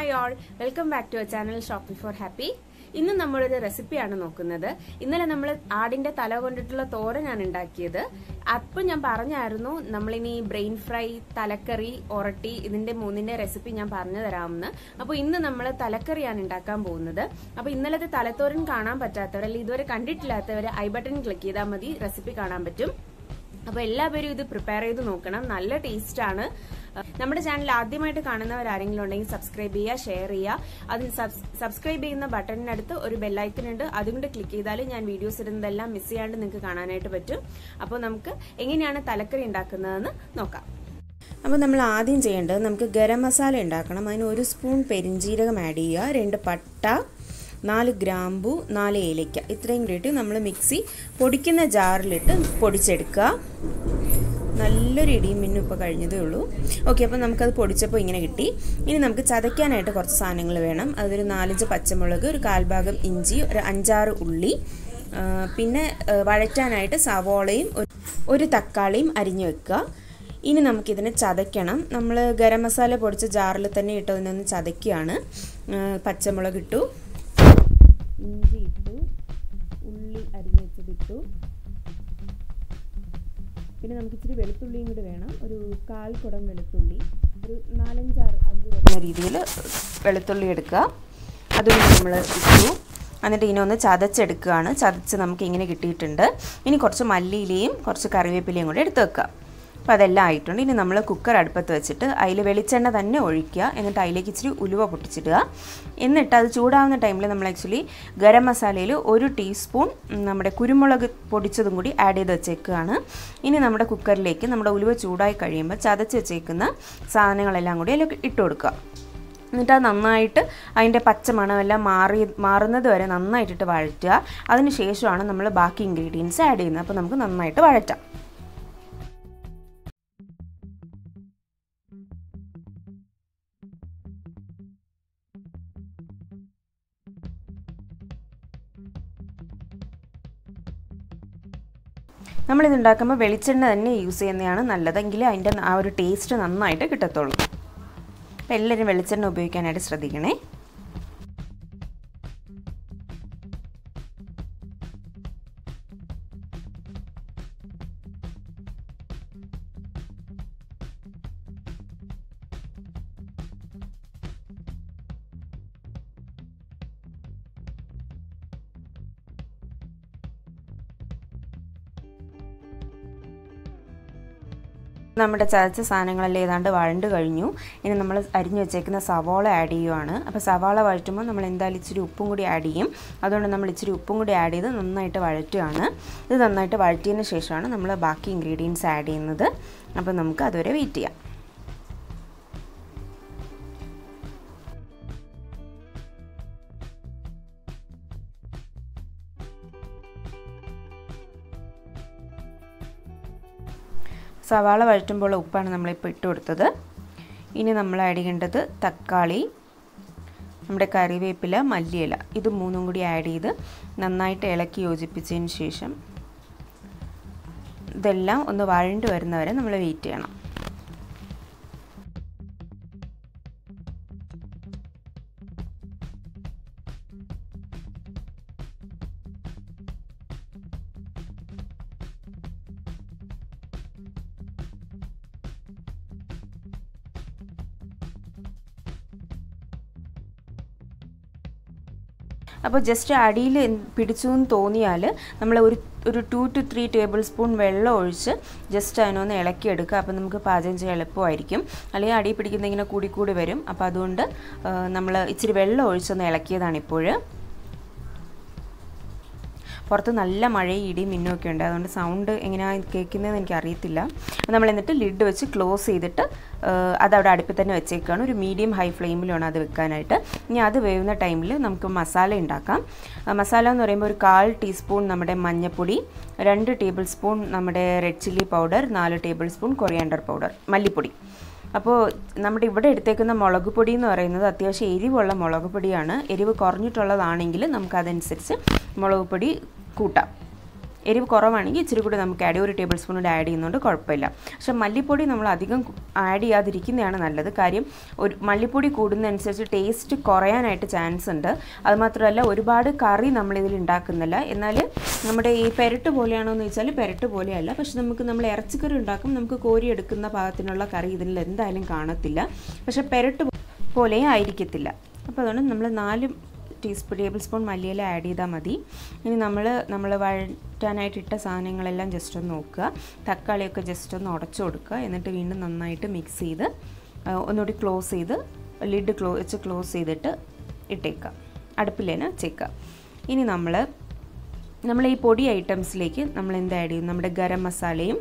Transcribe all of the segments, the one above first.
Hi all welcome back to our channel shopping for happy ഇന്ന് നമ്മളൊരു റെസിപ്പിയാണ് നോക്കുന്നത്. ഇന്നലെ നമ്മൾ ആടിന്റെ തല കൊണ്ടിട്ടുള്ള തോരനാണ് ഉണ്ടാക്കിയത്. അപ്പം ഞാൻ പറഞ്ഞായിരുന്നു നമ്മളിനി ബ്രെയിൻ ഫ്രൈ തലക്കറി ഒറട്ടി ഇതിന്റെ മൂന്നിന്റെ റെസിപ്പി ഞാൻ പറഞ്ഞു തരാമെന്ന്. അപ്പോൾ ഇന്ന് നമ്മൾ തലക്കറിയാണ് ഉണ്ടാക്കാൻ പോകുന്നത്. അപ്പോൾ ഇന്നലത്തെ തലത്തോരൻ കാണാൻ പറ്റാത്തവർ അല്ലെങ്കിൽ ഇതുവരെ കണ്ടിട്ടില്ലാത്തവർ ഐ ബട്ടൺ ക്ലിക്ക് ചെയ്താൽ മതി റെസിപ്പി കാണാൻ പറ്റും. അപ്പോൾ എല്ലാവരും ഇത് പ്രിപ്പയർ ചെയ്ത് നോക്കണം. നല്ല ടേസ്റ്റ് ആണ്. നമ്മുടെ ചാനൽ ആദ്യമായിട്ട് കാണുന്നവർ ആരെങ്കിലും ഉണ്ടെങ്കിൽ സബ്സ്ക്രൈബ് ചെയ്യുക ഷെയർ ചെയ്യുക. അതിൽ സബ്സ്ക്രൈബ് ചെയ്യുന്ന ബട്ടണിനടുത്ത് ഒരു ബെല്ലൈക്കൺ ഉണ്ട്. അതുകൊണ്ട് ക്ലിക്ക് ചെയ്താൽ ഞാൻ വീഡിയോസ് ഇടുന്നതെല്ലാം മിസ് ചെയ്യാണ്ട് നിങ്ങൾക്ക് കാണാനായിട്ട് പറ്റും. അപ്പോൾ നമുക്ക് എങ്ങനെയാണ് തലക്കറി ഉണ്ടാക്കുന്നതെന്ന് നോക്കാം. അപ്പോൾ നമ്മൾ ആദ്യം ചെയ്യേണ്ടത് നമുക്ക് ഗരം മസാല ഉണ്ടാക്കണം. അതിന് ഒരു സ്പൂൺ പെരിഞ്ജീരകം ആഡ് ചെയ്യുക. രണ്ട് പട്ട നാല് ഗ്രാമ്പു നാല് ഏലയ്ക്ക. ഇത്രയും കൂടിയിട്ട് നമ്മൾ മിക്സി പൊടിക്കുന്ന ജാറിലിട്ട് പൊടിച്ചെടുക്കുക. നല്ലൊരു ഇടിയും മിന്നും ഇപ്പോൾ കഴിഞ്ഞതേ ഉള്ളൂ. ഓക്കെ അപ്പോൾ നമുക്കത് പൊടിച്ചപ്പോൾ ഇങ്ങനെ കിട്ടി. ഇനി നമുക്ക് ചതയ്ക്കാനായിട്ട് കുറച്ച് സാധനങ്ങൾ വേണം. അതൊരു നാലഞ്ച് പച്ചമുളക് ഒരു കാൽഭാഗം ഇഞ്ചി ഒരു അഞ്ചാറ് ഉള്ളി പിന്നെ വഴറ്റാനായിട്ട് സവോളയും ഒരു തക്കാളിയും അരിഞ്ഞു വെക്കുക. ഇനി നമുക്കിതിനെ ചതയ്ക്കണം. നമ്മൾ ഗരം മസാല പൊടിച്ച ജാറിൽ തന്നെ ഇട്ടതിനൊന്ന് ചതയ്ക്കുകയാണ്. പച്ചമുളക് ഇട്ടു പിന്നെ നമുക്ക് ഇച്ചിരി വെളുത്തുള്ളിയും കൂടി വേണം. ഒരു കാൽ കുടം വെളുത്തുള്ളി ഒരു നാലഞ്ചാറ് അഞ്ച് വരുന്ന രീതിയിൽ വെളുത്തുള്ളി എടുക്കുക. അതും നമ്മൾ ഇട്ടു. എന്നിട്ട് ഇതിനെ ഒന്ന് ചതച്ചെടുക്കുകയാണ്. ചതച്ച് നമുക്ക് ഇങ്ങനെ കിട്ടിയിട്ടുണ്ട്. ഇനി കുറച്ച് മല്ലിയിലയും കുറച്ച് കറിവേപ്പിലയും കൂടി എടുത്ത് വെക്കുക. അപ്പോൾ അതെല്ലാം ആയിട്ടുണ്ട്. ഇനി നമ്മൾ കുക്കർ അടുപ്പത്ത് വെച്ചിട്ട് അതിൽ വെളിച്ചെണ്ണ തന്നെ ഒഴിക്കുക. എന്നിട്ട് അതിലേക്ക് ഇച്ചിരി ഉലുവ പൊട്ടിച്ചിടുക. എന്നിട്ട് അത് ചൂടാവുന്ന ടൈമിൽ നമ്മൾ ആക്ച്വലി ഗരം മസാലയിൽ ഒരു ടീസ്പൂൺ നമ്മുടെ കുരുമുളക് പൊടിച്ചതും കൂടി ആഡ് ചെയ്ത് വെച്ചേക്കുകയാണ് ഇനി നമ്മുടെ കുക്കറിലേക്ക് നമ്മുടെ ഉലുവ ചൂടായി കഴിയുമ്പോൾ ചതച്ച് വെച്ചേക്കുന്ന സാധനങ്ങളെല്ലാം കൂടി അതിലേക്ക് ഇട്ട് കൊടുക്കുക. എന്നിട്ട് അത് നന്നായിട്ട് അതിന്റെ പച്ചമണമെല്ലാം മാറി മാറുന്നത് വരെ നന്നായിട്ടിട്ട് വഴറ്റുക. അതിന് ശേഷമാണ് നമ്മൾ ബാക്കി ഇൻഗ്രീഡിയൻസ് ആഡ് ചെയ്യുന്നത്. അപ്പോൾ നമുക്ക് നന്നായിട്ട് വഴറ്റാം. നമ്മളിത് ഉണ്ടാക്കുമ്പോൾ വെളിച്ചെണ്ണ തന്നെ യൂസ് ചെയ്യുന്നതാണ് നല്ലതെങ്കിൽ അതിന്റെ ആ ഒരു ടേസ്റ്റ് നന്നായിട്ട് കിട്ടത്തുള്ളൂ. അപ്പോൾ എല്ലാവരും വെളിച്ചെണ്ണ ഉപയോഗിക്കാനായിട്ട് ശ്രദ്ധിക്കണേ. നമ്മുടെ ചതച്ച സാധനങ്ങളെല്ലാം ഏതാണ്ട് വഴണ്ട് കഴിഞ്ഞു. ഇനി നമ്മൾ അരിഞ്ഞു വെച്ചേക്കുന്ന സവാള ആഡ് ചെയ്യുവാണ്. അപ്പോൾ സവാള വഴറ്റുമ്പോൾ നമ്മൾ എന്തായാലും ഇച്ചിരി ഉപ്പും കൂടി ആഡ് ചെയ്യും. അതുകൊണ്ട് നമ്മൾ ഇച്ചിരി ഉപ്പും കൂടി ആഡ് ചെയ്ത് നന്നായിട്ട് വഴറ്റുകയാണ് ഇത് നന്നായിട്ട് വഴറ്റിയതിന് ശേഷമാണ് നമ്മൾ ബാക്കി ഇൻഗ്രീഡിയൻസ് ആഡ് ചെയ്യുന്നത്. അപ്പോൾ നമുക്ക് അതുവരെ വെയിറ്റ് ചെയ്യാം. സവാള വഴറ്റുമ്പോൾ ഉപ്പാണ് നമ്മളിപ്പോൾ ഇട്ട് കൊടുത്തത്. ഇനി നമ്മൾ ആഡ് ചെയ്യേണ്ടത് തക്കാളി നമ്മുടെ കറിവേപ്പില മല്ലിയില. ഇത് മൂന്നും കൂടി ആഡ് ചെയ്ത് നന്നായിട്ട് ഇളക്കി യോജിപ്പിച്ചതിന് ശേഷം ഇതെല്ലാം ഒന്ന് വഴണ്ട് വരുന്നവരെ നമ്മൾ വെയിറ്റ് ചെയ്യണം. അപ്പോൾ ജസ്റ്റ് അടിയിൽ പിടിച്ചു എന്ന് തോന്നിയാൽ നമ്മൾ ഒരു ഒരു two two three tablespoon വെള്ളം ഒഴിച്ച് ജസ്റ്റ് അതിനൊന്ന് ഇളക്കിയെടുക്കുക അപ്പോൾ നമുക്ക് പാചകം ചെയ്യാൻ എളുപ്പമായിരിക്കും. അല്ലെങ്കിൽ അടി പിടിക്കുന്ന ഇങ്ങനെ കൂടി കൂടി വരും. അപ്പോൾ അതുകൊണ്ട് നമ്മൾ ഇച്ചിരി വെള്ളം ഒഴിച്ചൊന്ന് ഇളക്കിയതാണ് ഇപ്പോൾ പുറത്ത് നല്ല മഴയും ഇടിയും മിന്നൊക്കെ ഉണ്ട്. അതുകൊണ്ട് സൗണ്ട് എങ്ങനെയാണ് കേൾക്കുന്നതെന്ന് എനിക്ക് അറിയത്തില്ല നമ്മൾ എന്നിട്ട് ലിഡ് വെച്ച് ക്ലോസ് ചെയ്തിട്ട് അതവിടെ അടുപ്പിൽ തന്നെ വെച്ചേക്കാണ്. ഒരു മീഡിയം ഹൈ ഫ്ലെയിമിലാണ് അത് വെക്കാനായിട്ട്. ഇനി അത് വേവുന്ന ടൈമിൽ നമുക്ക് മസാല ഉണ്ടാക്കാം. മസാല എന്ന് പറയുമ്പോൾ ഒരു കാൽ ടീസ്പൂൺ നമ്മുടെ മഞ്ഞൾപ്പൊടി രണ്ട് ടേബിൾ സ്പൂൺ നമ്മുടെ റെഡ് ചില്ലി പൗഡർ നാല് ടേബിൾ സ്പൂൺ കൊറിയാണ്ടർ പൗഡർ മല്ലിപ്പൊടി. അപ്പോൾ നമ്മുടെ ഇവിടെ എടുത്തേക്കുന്ന മുളക് പൊടി എന്ന് പറയുന്നത് അത്യാവശ്യം എരിവുള്ള മുളക് പൊടിയാണ്. എരിവ് കുറഞ്ഞിട്ടുള്ളതാണെങ്കിൽ നമുക്കതനുസരിച്ച് മുളക് പൊടി കൂട്ടാം. എരിവ് കുറവാണെങ്കിൽ ഇച്ചിരി കൂടി നമുക്ക് ആഡ് ഒരു ടേബിൾ സ്പൂൺ ആഡ് ചെയ്യുന്നതുകൊണ്ട് കുഴപ്പമില്ല. പക്ഷേ മല്ലിപ്പൊടി നമ്മൾ അധികം ആഡ് ചെയ്യാതിരിക്കുന്നതാണ് നല്ലത്. കാര്യം ഒരു മല്ലിപ്പൊടി കൂടുന്നതനുസരിച്ച് ടേസ്റ്റ് കുറയാനായിട്ട് ചാൻസ് ഉണ്ട്. അതുമാത്രമല്ല ഒരുപാട് കറി നമ്മളിതിൽ ഉണ്ടാക്കുന്നില്ല. എന്നാൽ നമ്മുടെ ഈ പെരട്ട് പോലെയാണോ എന്ന് ചോദിച്ചാൽ പെരട്ട് പോലെയല്ല. പക്ഷെ നമുക്ക് നമ്മൾ ഇറച്ചിക്കറി ഉണ്ടാക്കും നമുക്ക് കോരി എടുക്കുന്ന പാകത്തിനുള്ള കറി ഇതിൽ എന്തായാലും കാണത്തില്ല. പക്ഷേ പെരട്ട് പോലെയും ആയിരിക്കത്തില്ല. അപ്പോൾ അതുകൊണ്ട് നമ്മൾ നാല് ടീസ്പൂൺ ടേബിൾ സ്പൂൺ മല്ലിയില ആഡ് ചെയ്താൽ മതി. ഇനി നമ്മൾ നമ്മൾ വഴറ്റാനായിട്ട് ഇട്ട സാധനങ്ങളെല്ലാം ജസ്റ്റ് ഒന്ന് നോക്കുക. തക്കാളിയൊക്കെ ജസ്റ്റ് ഒന്ന് ഉടച്ചു കൊടുക്കുക. എന്നിട്ട് വീണ്ടും നന്നായിട്ട് മിക്സ് ചെയ്ത് ഒന്നുകൂടി ക്ലോസ് ചെയ്ത് ലിഡ് ക്ലോ വെച്ച് ക്ലോസ് ചെയ്തിട്ട് ഇട്ടേക്കുക. അടുപ്പിലേന വെച്ചേക്കുക. ഇനി നമ്മൾ നമ്മൾ ഈ പൊടി ഐറ്റംസിലേക്ക് നമ്മൾ എന്ത് ആഡ് ചെയ്യും? നമ്മുടെ ഗരം മസാലയും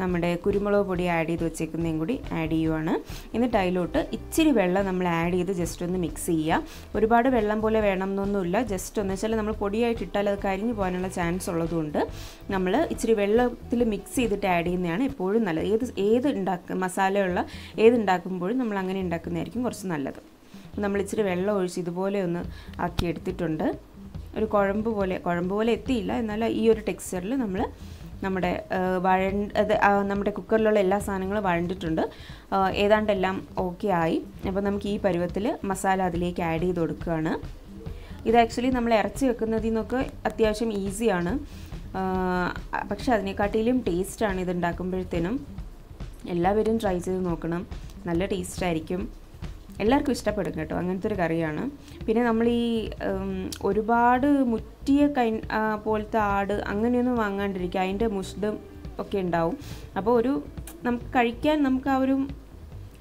നമ്മുടെ കുരുമുളക് പൊടി ആഡ് ചെയ്ത് വെച്ചേക്കുന്നതും കൂടി ആഡ് ചെയ്യുവാണ്. എന്നിട്ട് അതിലോട്ട് ഇച്ചിരി വെള്ളം നമ്മൾ ആഡ് ചെയ്ത് ജസ്റ്റ് ഒന്ന് മിക്സ് ചെയ്യുക. ഒരുപാട് വെള്ളം പോലെ വേണം എന്നൊന്നുമില്ല ജസ്റ്റ് ഒന്ന് വെച്ചാൽ നമ്മൾ പൊടിയായിട്ട് ഇട്ടാൽ അത് കരിഞ്ഞു പോകാനുള്ള ചാൻസ് ഉള്ളതുകൊണ്ട് നമ്മൾ ഇച്ചിരി വെള്ളത്തിൽ മിക്സ് ചെയ്തിട്ട് ആഡ് ചെയ്യുന്നതാണ് എപ്പോഴും നല്ലത്. ഏത് ഏത് ഉണ്ടാക്ക മസാലയുള്ള ഏത് ഉണ്ടാക്കുമ്പോഴും നമ്മൾ അങ്ങനെ ഉണ്ടാക്കുന്നതായിരിക്കും കുറച്ച് നല്ലത്. നമ്മൾ ഇച്ചിരി വെള്ളം ഒഴിച്ച് ഇതുപോലെ ഒന്ന് ആക്കി എടുത്തിട്ടുണ്ട്. ഒരു കുഴമ്പ് പോലെ കുഴമ്പ് പോലെ എത്തിയില്ല. എന്നാൽ ഈ ഒരു ടെക്സ്ചറിൽ നമ്മൾ നമ്മുടെ വഴ നമ്മുടെ കുക്കറിലുള്ള എല്ലാ സാധനങ്ങളും വഴണ്ടിട്ടുണ്ട്. ഏതാണ്ടെല്ലാം ഓക്കെ ആയി. അപ്പോൾ നമുക്ക് ഈ പരുവത്തിൽ മസാല അതിലേക്ക് ആഡ് ചെയ്ത് കൊടുക്കുകയാണ്. ഇത് ആക്ച്വലി നമ്മൾ ഇറച്ചി വെക്കുന്നതിൽ നിന്നൊക്കെ അത്യാവശ്യം ഈസിയാണ് പക്ഷെ അതിനെക്കാട്ടിലും ടേസ്റ്റാണ് ഇത് ഉണ്ടാക്കുമ്പോഴത്തേനും. എല്ലാവരും ട്രൈ ചെയ്ത് നോക്കണം. നല്ല ടേസ്റ്റായിരിക്കും എല്ലാവർക്കും ഇഷ്ടപ്പെടും കേട്ടോ. അങ്ങനത്തെ ഒരു കറിയാണ്. പിന്നെ നമ്മൾ ഈ ഒരുപാട് മുറ്റിയ കൈ പോലത്തെ ആട് അങ്ങനെയൊന്നും വാങ്ങാണ്ടിരിക്കുക. അതിന്റെ മുഷ്ടും ഒക്കെ ഉണ്ടാവും. അപ്പോൾ ഒരു നമുക്ക് കഴിക്കാൻ നമുക്ക് ആ ഒരു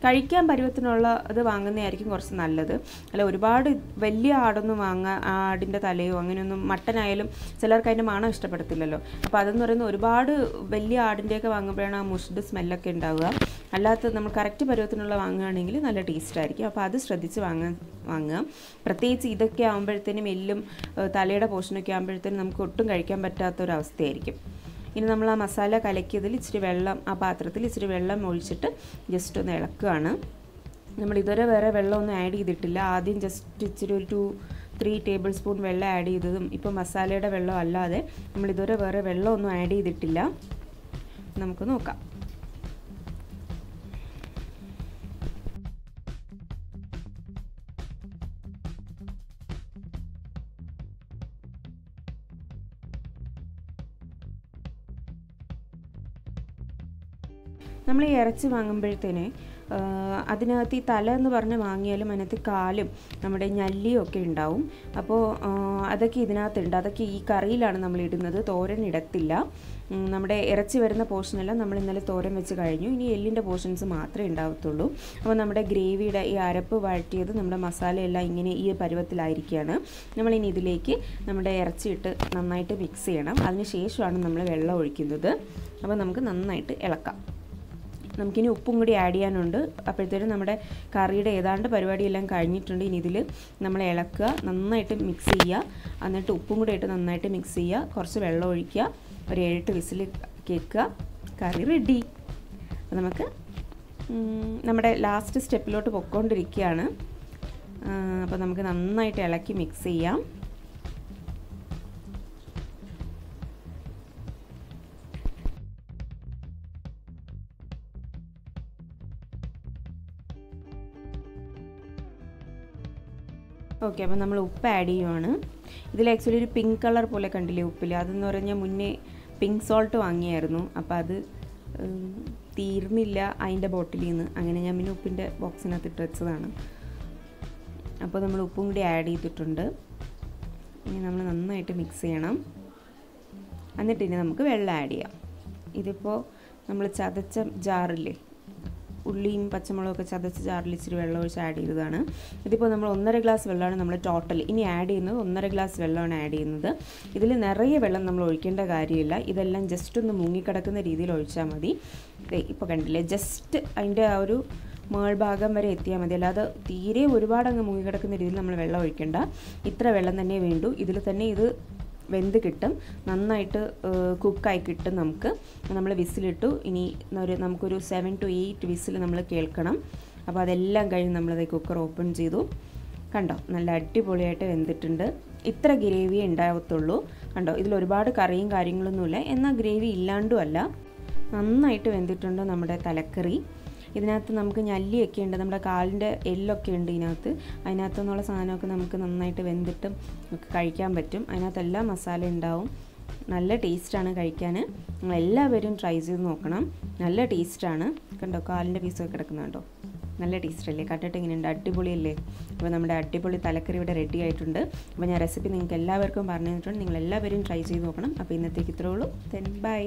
കഴിക്കാൻ പരുവത്തിനുള്ള ഇത് വാങ്ങുന്നതായിരിക്കും കുറച്ച് നല്ലത്. അല്ല ഒരുപാട് വലിയ ആടൊന്നും വാങ്ങാൻ ആടിന്റെ തലയോ അങ്ങനെയൊന്നും മട്ടനായാലും ചിലർക്ക് അതിന്റെ മണം ഇഷ്ടപ്പെടത്തില്ലല്ലോ. അപ്പോൾ അതെന്ന് പറയുന്നത് ഒരുപാട് വലിയ ആടിന്റെയൊക്കെ വാങ്ങുമ്പോഴാണ് ആ മുഷ്ഡ് സ്മെല്ലൊക്കെ ഉണ്ടാവുക. അല്ലാത്ത നമ്മൾ കറക്റ്റ് പരുവത്തിനുള്ള വാങ്ങുകയാണെങ്കിൽ നല്ല ടേസ്റ്റ് ആയിരിക്കും. അപ്പോൾ അത് ശ്രദ്ധിച്ച് വാങ്ങാൻ വാങ്ങുക. പ്രത്യേകിച്ച് ഇതൊക്കെ ആകുമ്പോഴത്തേനും എല്ലും തലയുടെ പോഷനൊക്കെ ആകുമ്പോഴത്തേനും നമുക്ക് ഒട്ടും കഴിക്കാൻ പറ്റാത്ത ഒരു അവസ്ഥയായിരിക്കും. ഇനി നമ്മൾ ആ മസാല കലക്കിയതിൽ ഇച്ചിരി വെള്ളം ആ പാത്രത്തിൽ ഇച്ചിരി വെള്ളം ഒഴിച്ചിട്ട് ജസ്റ്റ് ഒന്ന് ഇളക്കുകയാണ്. നമ്മൾ ഇതുവരെ വേറെ വെള്ളമൊന്നും ആഡ് ചെയ്തിട്ടില്ല. ആദ്യം ജസ്റ്റ് ഇച്ചിരി ഒരു ടു ത്രീ ടേബിൾ സ്പൂൺ വെള്ളം ആഡ് ചെയ്തതും ഇപ്പോൾ മസാലയുടെ വെള്ളം അല്ലാതെ നമ്മൾ ഇതുവരെ വേറെ വെള്ളമൊന്നും ആഡ് ചെയ്തിട്ടില്ല. നമുക്ക് നോക്കാം. നമ്മൾ ഈ ഇറച്ചി വാങ്ങുമ്പോഴത്തേന് അതിനകത്ത് ഈ തല എന്ന് പറഞ്ഞ് വാങ്ങിയാലും അതിനകത്ത് കാലും നമ്മുടെ ഞല്ലിയും ഒക്കെ ഉണ്ടാവും. അപ്പോൾ അതൊക്കെ ഇതിനകത്തുണ്ട്. അതൊക്കെ ഈ കറിയിലാണ് നമ്മൾ ഇടുന്നത്. തോരൻ ഇടത്തില്ല. നമ്മുടെ ഇറച്ചി വരുന്ന പോർഷനെല്ലാം നമ്മൾ ഇന്നലെ തോരൻ വെച്ച് കഴിഞ്ഞു. ഇനി എല്ലിന്റെ പോർഷൻസ് മാത്രമേ ഉണ്ടാവത്തുള്ളൂ. അപ്പോൾ നമ്മുടെ ഗ്രേവിയുടെ ഈ അരപ്പ് വഴറ്റിയത് നമ്മുടെ മസാലയെല്ലാം ഇങ്ങനെ ഈ പരുവത്തിലായിരിക്കുകയാണ്. നമ്മളിനി ഇതിലേക്ക് നമ്മുടെ ഇറച്ചി ഇട്ട് നന്നായിട്ട് മിക്സ് ചെയ്യണം. അതിന് ശേഷമാണ് നമ്മൾ വെള്ളം ഒഴിക്കുന്നത്. അപ്പോൾ നമുക്ക് നന്നായിട്ട് ഇളക്കാം. നമുക്കിനി ഉപ്പും കൂടി ആഡ് ചെയ്യാനുണ്ട്. അപ്പോഴത്തേനും നമ്മുടെ കറിയുടെ ഏതാണ്ട് പരിപാടിയെല്ലാം കഴിഞ്ഞിട്ടുണ്ട്. ഇനി ഇതിൽ നമ്മൾ ഇളക്കുക നന്നായിട്ട് മിക്സ് ചെയ്യുക. എന്നിട്ട് ഉപ്പും കൂടി ഇട്ട് നന്നായിട്ട് മിക്സ് ചെയ്യുക. കുറച്ച് വെള്ളം ഒഴിക്കുക. ഒരു ഏഴെട്ട് വിസിൽ കേൾക്കുക. കറി റെഡി അപ്പോൾ നമുക്ക് നമ്മുടെ ലാസ്റ്റ് സ്റ്റെപ്പിലോട്ട് പൊക്കോണ്ടിരിക്കുകയാണ്. അപ്പോൾ നമുക്ക് നന്നായിട്ട് ഇളക്കി മിക്സ് ചെയ്യാം. ഓക്കെ അപ്പോൾ നമ്മൾ ഉപ്പ് ആഡ് ചെയ്യുവാണ്. ഇതിൽ ആക്ച്വലി ഒരു പിങ്ക് കളർ പോലെ കണ്ടില്ലേ ഉപ്പിൽ അതെന്ന് പറഞ്ഞാൽ മുന്നേ പിങ്ക് സോൾട്ട് വാങ്ങിയായിരുന്നു. അപ്പോൾ അത് തീർന്നില്ല അതിന്റെ ബോട്ടിലിൽ നിന്ന് അങ്ങനെ ഞാൻ പിന്നെ ഉപ്പിന്റെ ബോക്സിനകത്ത് ഇട്ട് വെച്ചതാണ്. അപ്പോൾ നമ്മൾ ഉപ്പും കൂടി ആഡ് ചെയ്തിട്ടുണ്ട്. ഇനി നമ്മൾ നന്നായിട്ട് മിക്സ് ചെയ്യണം. എന്നിട്ട് ഇനി നമുക്ക് വെള്ളം ആഡ് ചെയ്യാം. ഇതിപ്പോൾ നമ്മൾ ചതച്ച ജാറില്ലേ ഉള്ളിയും പച്ചമുളകൊക്കെ ചതച്ച് ഇച്ചിരി വെള്ളം ഒഴിച്ച് ആഡ് ചെയ്തതാണ്. ഇതിപ്പോൾ നമ്മൾ ഒന്നര ഗ്ലാസ് വെള്ളമാണ് നമ്മൾ ടോട്ടൽ ഇനി ആഡ് ചെയ്യുന്നത് ഒന്നര ഗ്ലാസ് വെള്ളമാണ് ആഡ് ചെയ്യുന്നത്. ഇതിൽ നിറയെ വെള്ളം നമ്മൾ ഒഴിക്കേണ്ട കാര്യമില്ല. ഇതെല്ലാം ജസ്റ്റ് ഒന്ന് മുങ്ങിക്കിടക്കുന്ന രീതിയിൽ ഒഴിച്ചാൽ മതി. ഇപ്പോൾ കണ്ടില്ലേ ജസ്റ്റ് അതിന്റെ ആ ഒരു മേൾഭാഗം വരെ എത്തിയാൽ മതി. അല്ലാതെ തീരെ ഒരുപാട് അങ്ങ് മുങ്ങിക്കിടക്കുന്ന രീതിയിൽ നമ്മൾ വെള്ളം ഒഴിക്കേണ്ട. ഇത്ര വെള്ളം തന്നെ വേണ്ടു. ഇതിൽ തന്നെ ഇത് വെന്ത് കിട്ടും. നന്നായിട്ട് കുക്കായി കിട്ടും നമുക്ക്. നമ്മൾ വിസിലിട്ടു. ഇനി ഒരു നമുക്കൊരു സെവൻ ടു എയ്റ്റ് വിസിൽ നമ്മൾ കേൾക്കണം. അപ്പോൾ അതെല്ലാം കഴിഞ്ഞ് നമ്മളത് കുക്കർ ഓപ്പൺ ചെയ്തു. കണ്ടോ? നല്ല അടിപൊളിയായിട്ട് വെന്തിട്ടുണ്ട്. ഇത്ര ഗ്രേവി ഉണ്ടാവത്തുള്ളൂ. കണ്ടോ? ഇതിൽ ഒരുപാട് കറിയും കാര്യങ്ങളൊന്നുമില്ല. എന്നാൽ ഗ്രേവി ഇല്ലാണ്ടും അല്ല നന്നായിട്ട് വെന്തിട്ടുണ്ട് നമ്മുടെ തലക്കറി. ഇതിനകത്ത് നമുക്ക് ഞല്ലിയൊക്കെ ഉണ്ട്. നമ്മുടെ കാലിന്റെ എല്ലൊക്കെ ഉണ്ട് ഇതിനകത്ത്. അതിനകത്തു നിന്നുള്ള സാധനമൊക്കെ നമുക്ക് നന്നായിട്ട് വെന്തിട്ട് ഒക്കെ കഴിക്കാൻ പറ്റും. അതിനകത്ത് എല്ലാ മസാല ഉണ്ടാവും. നല്ല ടേസ്റ്റാണ് കഴിക്കാൻ. നിങ്ങൾ എല്ലാവരും ട്രൈ ചെയ്ത് നോക്കണം. നല്ല ടേസ്റ്റാണ്. കണ്ടോ? കാലിന്റെ പീസൊക്കെ കിടക്കുന്നുണ്ടോ നല്ല ടേസ്റ്റ് അല്ലേ കണ്ടിട്ട് ഇങ്ങനെയുണ്ട് അടിപൊളിയല്ലേ? അപ്പോൾ നമ്മുടെ അടിപൊളി തലക്കറി ഇവിടെ റെഡി ആയിട്ടുണ്ട്. അപ്പോൾ ഞാൻ റെസിപ്പി നിങ്ങൾക്ക് എല്ലാവർക്കും പറഞ്ഞു തന്നിട്ടുണ്ട്. നിങ്ങൾ എല്ലാവരും ട്രൈ ചെയ്ത് നോക്കണം. അപ്പോൾ ഇന്നത്തേക്ക് ഇത്രേ ഉള്ളൂ. Then bye